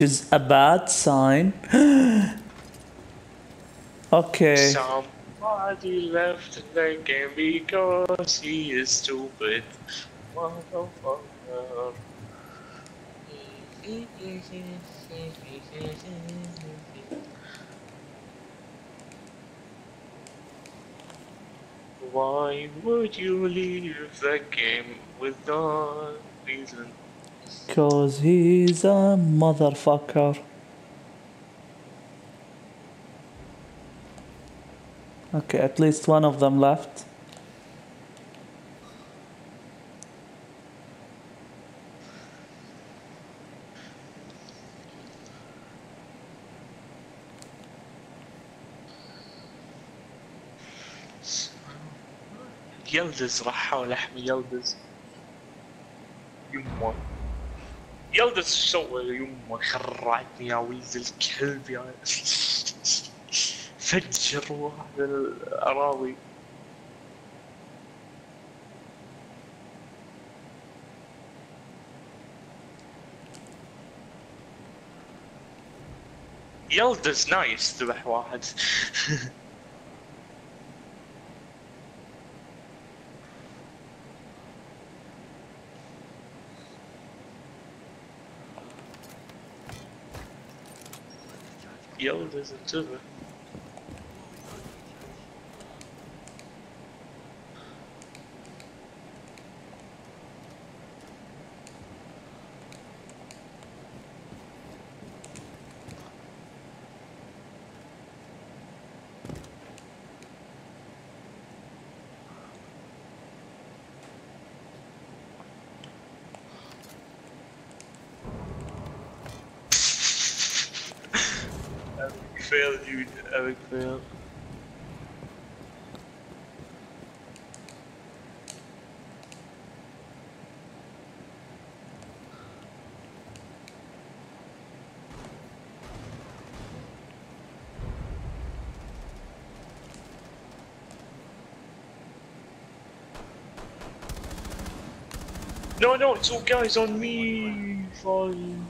is a bad sign. okay. Somebody left the game because he is stupid. Why would you leave the game with no reason? Cause he's a motherfucker. Okay, at least one of them left. يلدز راح احاول احمي يلدز يمه يلدز شو سوى يمه خرعتني يا ولد الكلب يا فجر واحد الأراضي. يلدز نايس ذبح واحد. Yo, there's a river. Fail. No, no, it's all guys on me. Fine.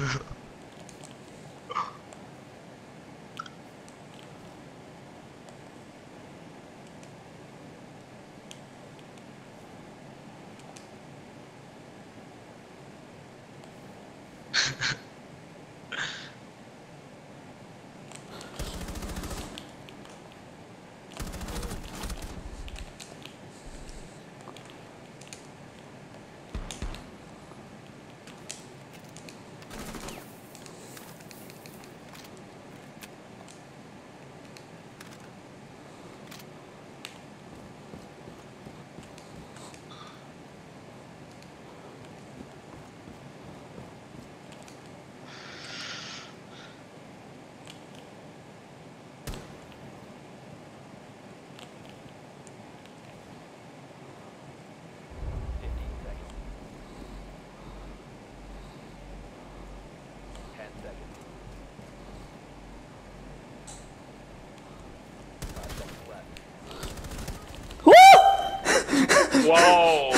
Ha ha. Whoa!